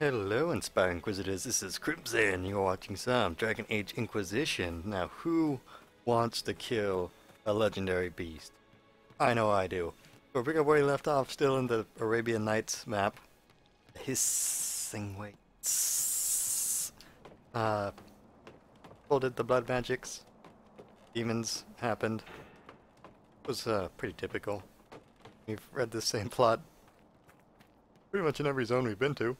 Hello, Inspire Inquisitors. This is Crimson. You're watching some Dragon Age Inquisition. Now, who wants to kill a legendary beast? I know I do. We'll pick up where he left off, still in the Arabian Nights map. Hissing Wastes. Uh, did the blood magics. Demons happened. It was uh, pretty typical. We've read the same plot pretty much in every zone we've been to.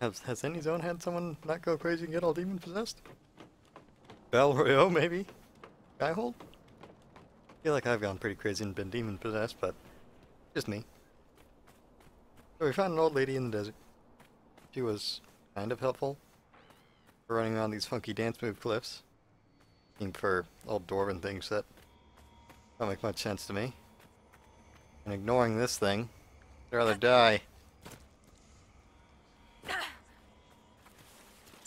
Has, has any zone had someone not go crazy and get all demon possessed? Val Royeaux, maybe? Skyhold? I feel like I've gone pretty crazy and been demon possessed, but just me. So we found an old lady in the desert. She was kind of helpful. for running around these funky dance move cliffs. Looking for old dwarven things that don't make much sense to me. And ignoring this thing, I'd rather die.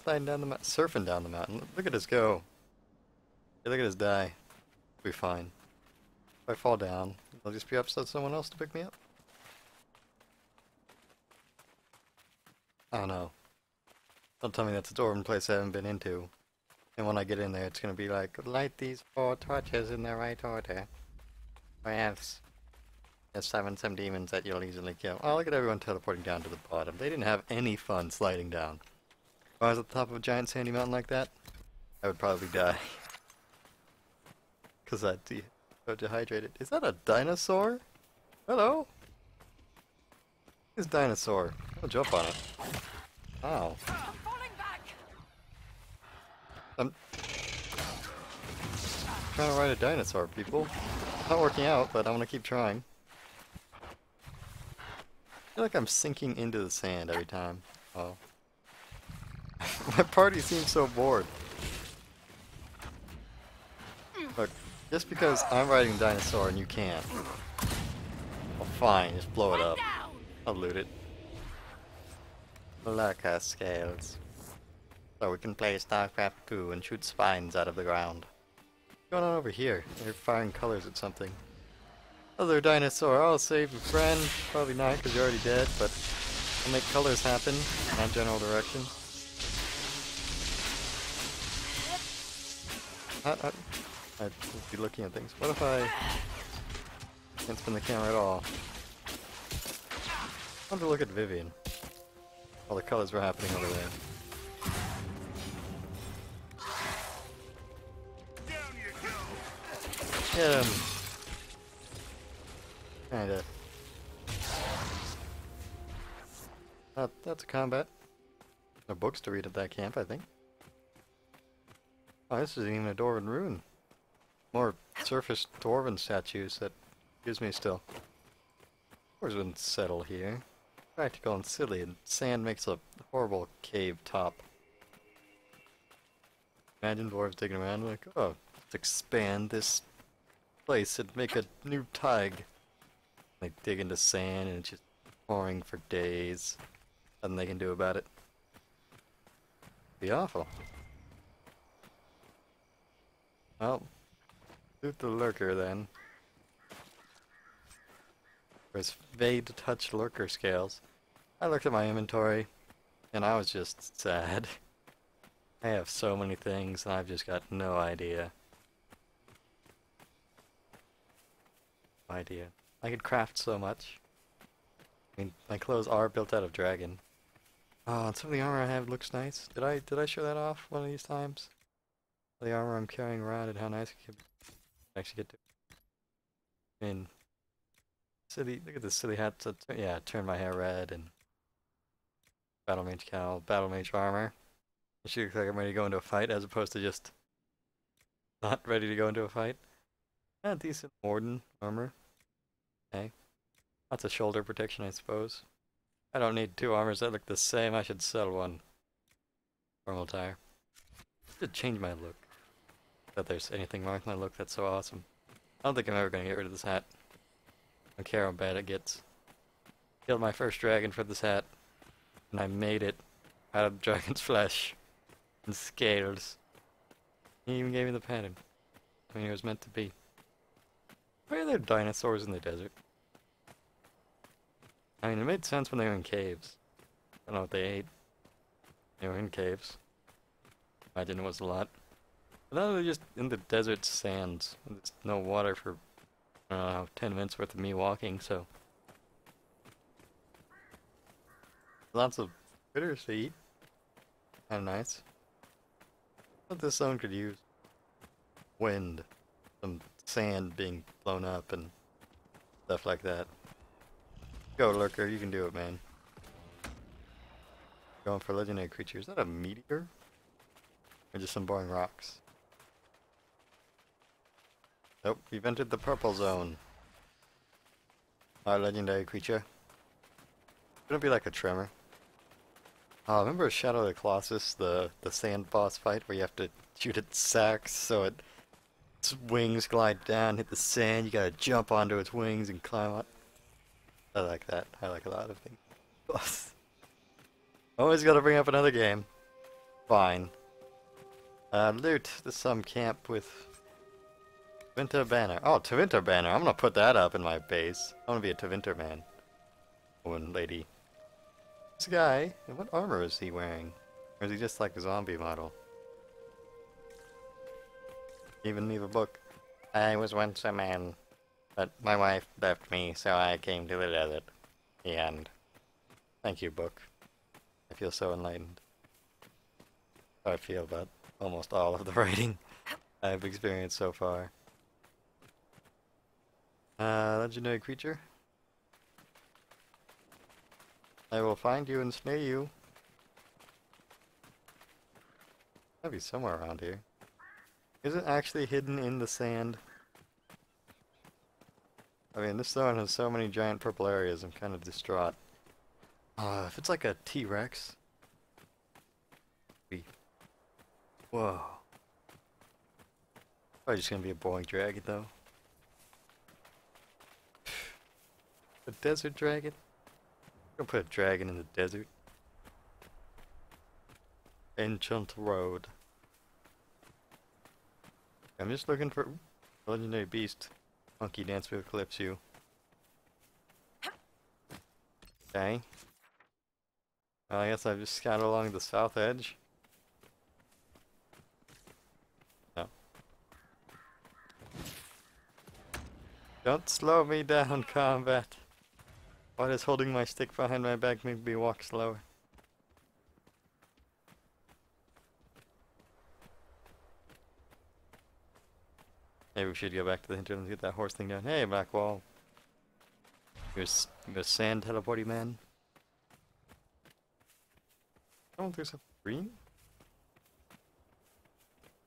Sliding down the mountain, surfing down the mountain. Look at us go. Hey, look at us die. We'll be fine. If I fall down, I'll just be upset someone else to pick me up. I don't know. Don't tell me that's a dwarven place I haven't been into. And when I get in there, it's gonna be like, light these four torches in the right order. Or else, there's seven some demons that you'll easily kill. Oh, look at everyone teleporting down to the bottom. They didn't have any fun sliding down. If I was at the top of a giant sandy mountain like that, I would probably die. Because I'd be so dehydrated. Is that a dinosaur? Hello? This dinosaur. I'll jump on it. Wow. I'm trying to ride a dinosaur, people. It's not working out, but I'm gonna keep trying. I feel like I'm sinking into the sand every time. Oh. My party seems so bored. Look, just because I'm riding a dinosaur and you can't. Well, fine, just blow it up. I'll loot it. Lurker scales. So we can play StarCraft 2 and shoot spines out of the ground. What's going on over here? They're firing colors at something. Other dinosaur, I'll save your friend. Probably not because you're already dead, but I'll make colors happen that general direction. I, I, I'd be looking at things. What if I can't spin the camera at all? I want to look at Vivienne. All the colors were happening over there. Get him! Kinda. That, that's a combat. No books to read at that camp, I think. Oh, this isn't even a Dwarven ruin. More surface Dwarven statues that gives me still. Dwarves wouldn't settle here. Practical and silly, and sand makes a horrible cave top. Imagine dwarves digging around like, oh, let's expand this place and make a new tag. They dig into sand and it's just pouring for days. Nothing they can do about it. Be awful. Well, loot the lurker then. There's Fade touch lurker scales. I looked at my inventory and I was just sad. I have so many things and I've just got no idea. No idea. I could craft so much. I mean, my clothes are built out of dragon. Oh, and some of the armor I have looks nice. Did I did I show that off one of these times? The armor I'm carrying around and how nice it could actually get to. I mean, silly. Look at this silly hat. To yeah, turn my hair red and battle mage cowl, battle mage armor. She looks like I'm ready to go into a fight as opposed to just not ready to go into a fight. Yeah, decent Warden armor. Okay. That's a shoulder protection, I suppose. I don't need two armors that look the same. I should sell one. Normal tire. Should change my look. That there's anything wrong with my look that's so awesome. I don't think I'm ever gonna get rid of this hat. I don't care how bad it gets. Killed my first dragon for this hat. And I made it out of dragon's flesh. And scales. He even gave me the pattern. I mean, it was meant to be. Why are there dinosaurs in the desert? I mean, it made sense when they were in caves. I don't know what they ate. They were in caves. Imagine it was a lot. Now they're just in the desert sands. There's no water for, know, 10 minutes worth of me walking, so. Lots of critters to eat. Kinda nice. What this zone could use. Wind. Some sand being blown up and stuff like that. Go, Lurker, you can do it, man. Going for legendary creature. Is that a meteor? Or just some boring rocks? Nope, we've entered the purple zone. Our legendary creature. Gonna be like a tremor. Oh, remember Shadow of the Colossus, the, the sand boss fight where you have to shoot its sacks so it, its wings glide down, hit the sand, you gotta jump onto its wings and climb up. I like that. I like a lot of things. Always gotta bring up another game. Fine. Uh, loot. There's some camp with Tevinter banner. Oh, Tevinter banner. I'm gonna put that up in my base. I wanna be a Tevinter man. Woman, lady. This guy, what armor is he wearing? Or is he just like a zombie model? Even leave a book. I was once a man, but my wife left me, so I came to the desert. The end. Thank you, book. I feel so enlightened. I feel about almost all of the writing I've experienced so far. Uh, legendary creature. I will find you and slay you. Gotta be somewhere around here. Is it actually hidden in the sand? I mean, this zone has so many giant purple areas, I'm kind of distraught. Uh, if it's like a T-Rex... Whoa. Probably just gonna be a boring dragon, though. A desert dragon? Gonna put a dragon in the desert. Enchant Road. I'm just looking for legendary beast. Monkey dance with Eclipse you. Okay. Well, I guess I've just scouted along the south edge. No. Don't slow me down, combat. Why does holding my stick behind my back make me walk slower? Maybe we should go back to the hinter and get that horse thing down. Hey, back wall! You're the sand teleporty man. Oh, there's a green?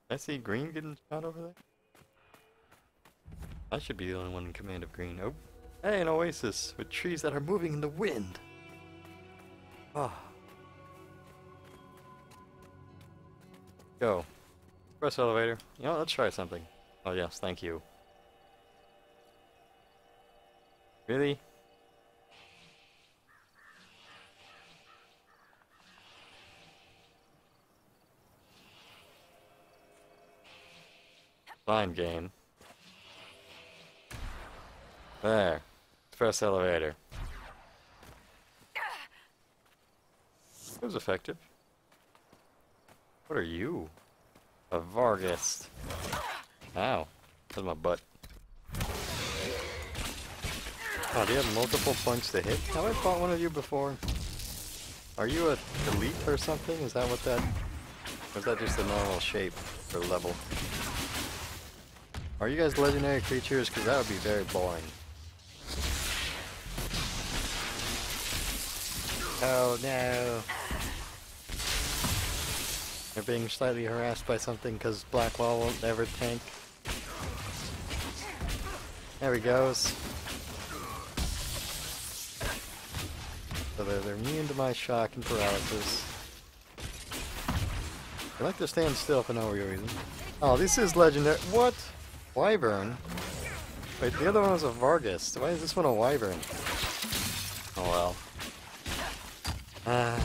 I see green getting shot over there? I should be the only one in command of green. Oh. An oasis with trees that are moving in the wind. Ah. Oh. Go. Press elevator. You know, let's try something. Oh yes, thank you. Really? Fine game. There. First elevator. It was effective. What are you? A Varghest. Ow. That's my butt. Oh, do you have multiple points to hit? Have I fought one of you before? Are you a elite or something? Is that what that... Or is that just a normal shape for level? Are you guys legendary creatures? Because that would be very boring. Oh no. They're being slightly harassed by something because Blackwall won't ever tank. There he goes. So they're, immune to my shock and paralysis. I like to stand still for no real reason. Oh, this is legendary. What? Wyvern? Wait, the other one was a Varghest. Why is this one a Wyvern? Oh well. Ah.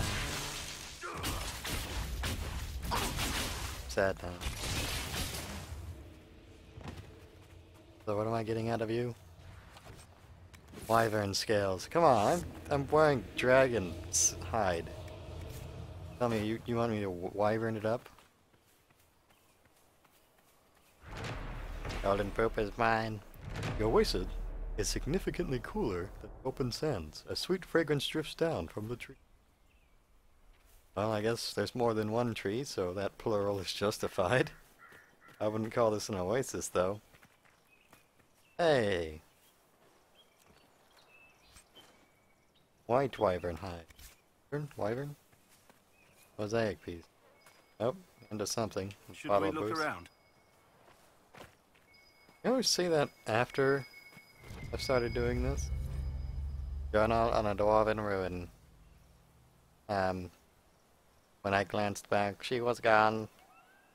Sad time. So what am I getting out of you? Wyvern scales. Come on, I'm, I'm wearing dragon's hide. Tell me, you, you want me to wyvern it up? Golden poop is mine. Your wasted is significantly cooler than open sands. A sweet fragrance drifts down from the tree. Well, I guess there's more than one tree, so that plural is justified. I wouldn't call this an oasis, though. Hey! White wyvern hide. Wyvern? Wyvern? Mosaic piece. Oh, into something. Should Bottle we look booze. around? I always say that after I've started doing this. Going out on a dwarven ruin. Um, when I glanced back, she was gone.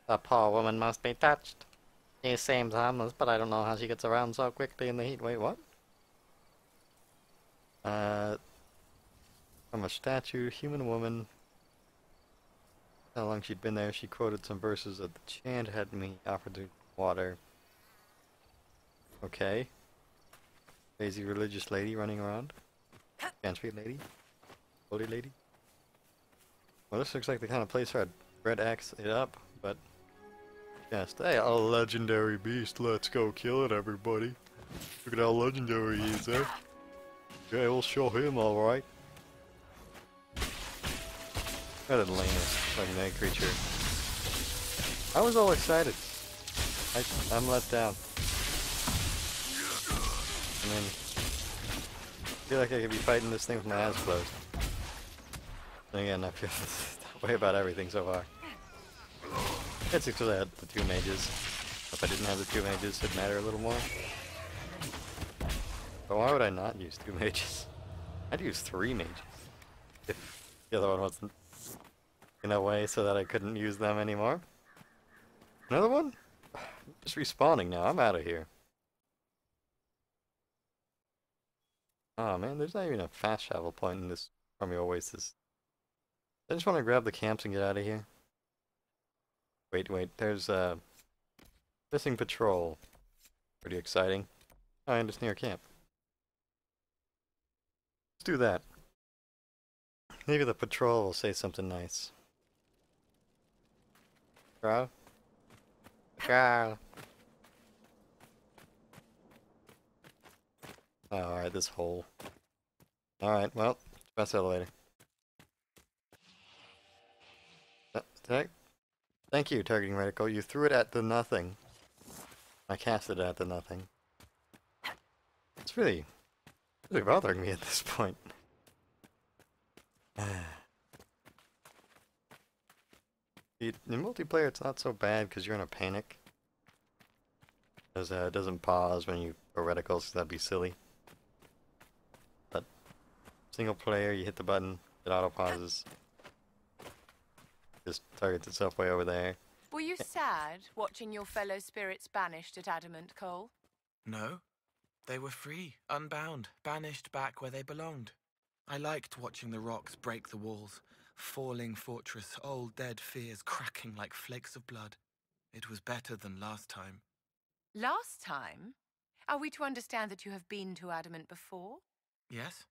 The poor woman must be touched. She seems harmless, but I don't know how she gets around so quickly in the heat. Wait, what? Uh, from a statue, human woman. How long she'd been there, she quoted some verses of the chant had me offered to water. Okay. Crazy religious lady running around. Country lady. Holy lady. Well, this looks like the kind of place where I'd red axe it up, but just hey, a legendary beast. Let's go kill it, everybody. Look at how legendary he is, eh? Yeah, we'll show him, all right. That is the lamest fucking egg creature. I was all excited. I, I'm let down. I mean, I feel like I could be fighting this thing with my eyes closed. Again, I feel that way about everything so far. It's because I had the two mages. If I didn't have the two mages, it'd matter a little more. But why would I not use two mages? I'd use three mages. If the other one wasn't in a way so that I couldn't use them anymore. Another one? Just respawning now. I'm out of here. Oh man, there's not even a fast travel point in this Army Oasis. I just want to grab the camps and get out of here. Wait, wait, there's uh missing patrol. Pretty exciting. Oh, and it's near camp. Let's do that. Maybe the patrol will say something nice. Bro? Girl. Oh, alright, this hole. Alright, well, best elevator. Uh, Thank you, targeting reticle. You threw it at the nothing. I cast it at the nothing. It's really, really bothering me at this point. In multiplayer, it's not so bad because you're in a panic. Because uh, it doesn't pause when you throw reticles, 'cause that'd be silly. But single player, you hit the button, it auto pauses. Just targets itself way over there. Were you sad watching your fellow spirits banished at Adamant Cole? No. They were free, unbound, banished back where they belonged. I liked watching the rocks break the walls, falling fortress, old dead fears cracking like flakes of blood. It was better than last time. Last time? Are we to understand that you have been to Adamant before? Yes?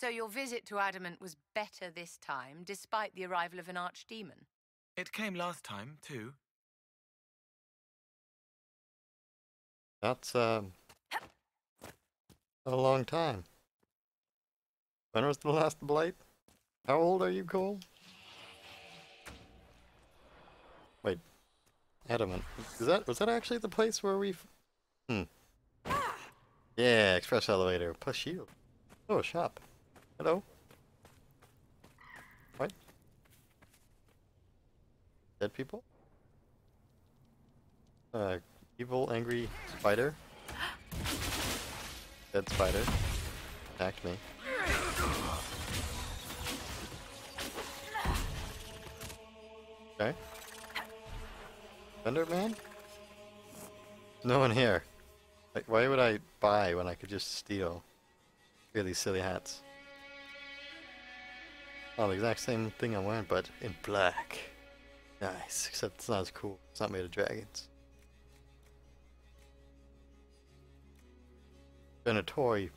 So your visit to Adamant was better this time, despite the arrival of an archdemon? It came last time, too. That's um a long time. When was the last blight? How old are you, Cole? Wait, adamant. Is that was that actually the place where we? Hmm. Yeah, express elevator plus shield. Oh, a shop. Hello. What? Dead people? Uh, evil, angry spider. Dead spider. Attacked me. Okay. Thunder man? No one here. Like, why would I buy when I could just steal? Really silly hats. Oh, the exact same thing I'm wearing, but in black. Nice, except it's not as cool. It's not made of dragons. Been a toy.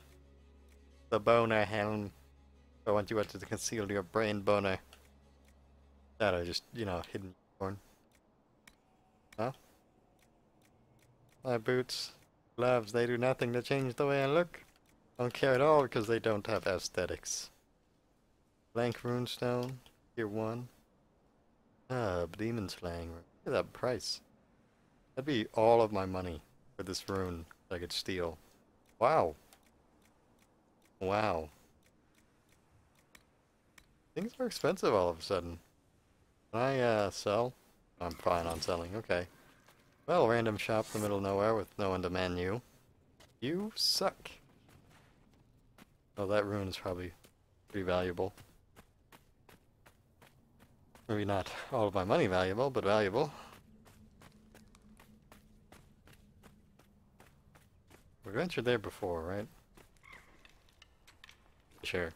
The boner helm. I want you to conceal your brain boner. That I just, you know, hidden corn. Huh? My boots, gloves, they do nothing to change the way I look. Don't care at all because they don't have aesthetics. Blank runestone, tier 1. Ah, demon slaying. Look at that price. That'd be all of my money for this rune I could steal. Wow. Wow. Things are expensive all of a sudden. Can I, uh, sell? I'm fine on selling, okay. Well, random shop in the middle of nowhere with no one to man you. You suck. Oh, that rune is probably pretty valuable. Maybe not all of my money valuable, but valuable. We ventured there before, right? Sure.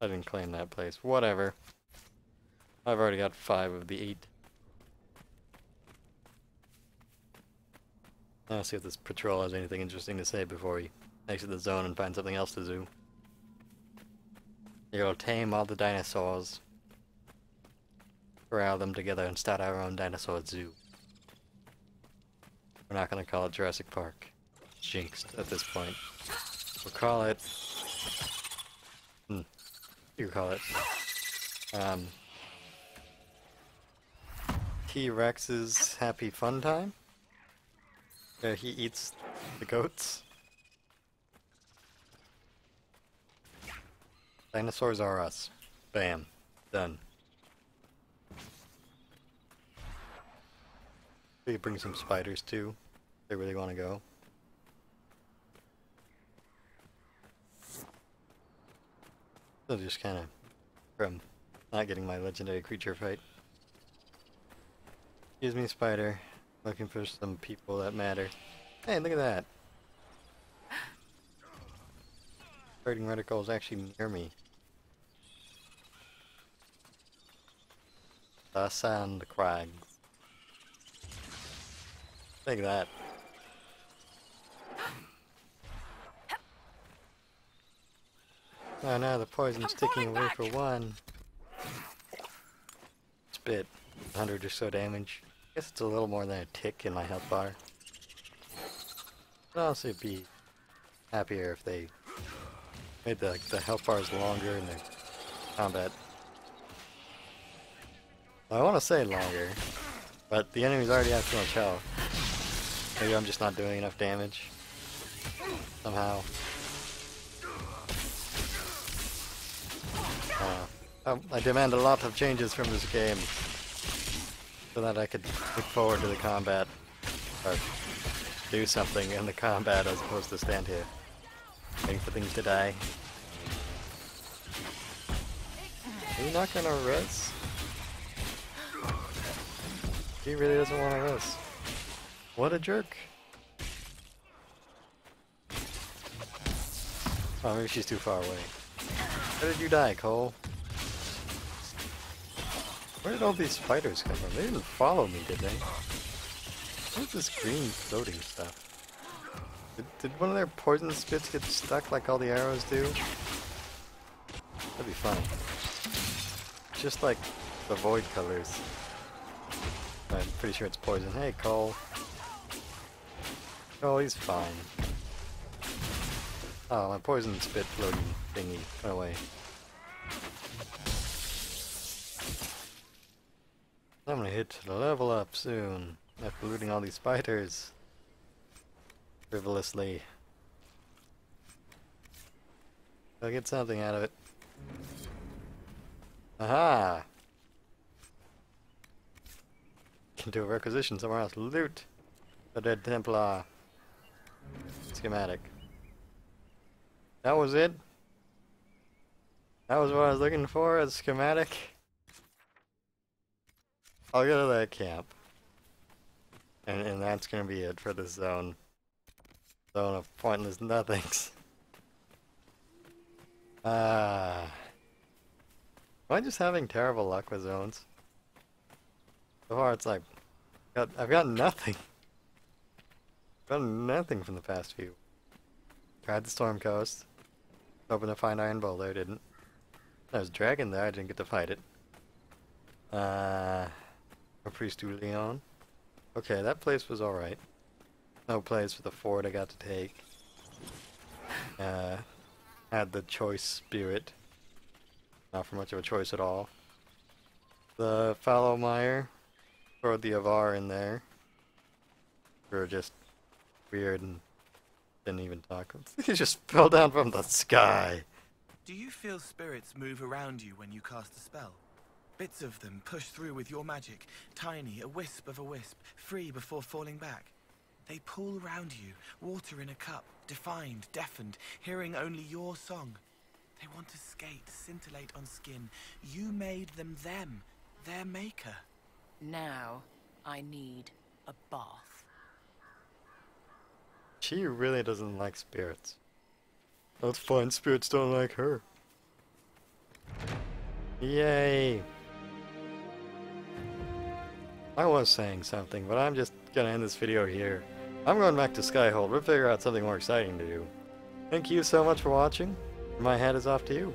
I didn't claim that place. Whatever. I've already got five of the eight. I'll see if this patrol has anything interesting to say before we exit the zone and find something else to do. You'll tame all the dinosaurs, corral them together, and start our own dinosaur zoo. We're not gonna call it Jurassic Park. Jinxed at this point. We'll call it. Hmm. You call it. Um. T Rex's Happy Fun Time. Where he eats the goats. Dinosaurs are us. Bam. Done. Could bring some spiders too. They really want to go. So just kind of from not getting my legendary creature fight. Excuse me, spider. Looking for some people that matter. Hey, look at that. Trading reticle is actually near me. The sand crags. Take that. Oh no, the poison's sticking away for one. Spit. 100 or so damage. guess it's a little more than a tick in my health bar. I'd also be happier if they made the, the health bars longer in the combat. I want to say longer, but the enemies already have too much health. Maybe I'm just not doing enough damage. Somehow. Uh, I demand a lot of changes from this game so that I could look forward to the combat or do something in the combat as opposed to stand here waiting for things to die. Are you not gonna res? He really doesn't want to res. What a jerk. Oh, maybe she's too far away. How did you die, Cole? Where did all these spiders come from? They didn't follow me, did they? What's this green floating stuff? Did, did one of their poison spits get stuck like all the arrows do? That'd be fun. Just like the void colors. Pretty sure it's poison. Hey, Cole. Oh, he's fine. Oh, my poison spit floating thingy went away. I'm gonna hit the level up soon after looting all these spiders. Frivolously. I'll get something out of it. Aha! Can do a requisition somewhere else. Loot! The dead Templar. Schematic. That was it? That was what I was looking for, a schematic? I'll go to that camp. And, and that's gonna be it for this zone. Zone of pointless nothings. Ah. Am I just having terrible luck with zones? So far it's like, got, I've got nothing. I've got nothing from the past few. Tried the Storm Coast. Hoping to find Iron Bull there, didn't. There's a dragon there, I didn't get to fight it. Uh, Emprise du Lion. Okay, that place was alright. No place for the fort I got to take. Uh, had the choice spirit. Not for much of a choice at all. The fallow Fallowmire, or the Avar in there, They were just weird and didn't even talk. he just fell down from the sky. Do you feel spirits move around you when you cast a spell? Bits of them push through with your magic, tiny, a wisp of a wisp, free before falling back. They pool round you, water in a cup, defined, deafened, hearing only your song. They want to skate, scintillate on skin. You made them them, their maker. Now, I need a bath. She really doesn't like spirits. That's fine, spirits don't like her. Yay! I was saying something, but I'm just gonna end this video here. I'm going back to Skyhold. We'll figure out something more exciting to do. Thank you so much for watching. My hat is off to you.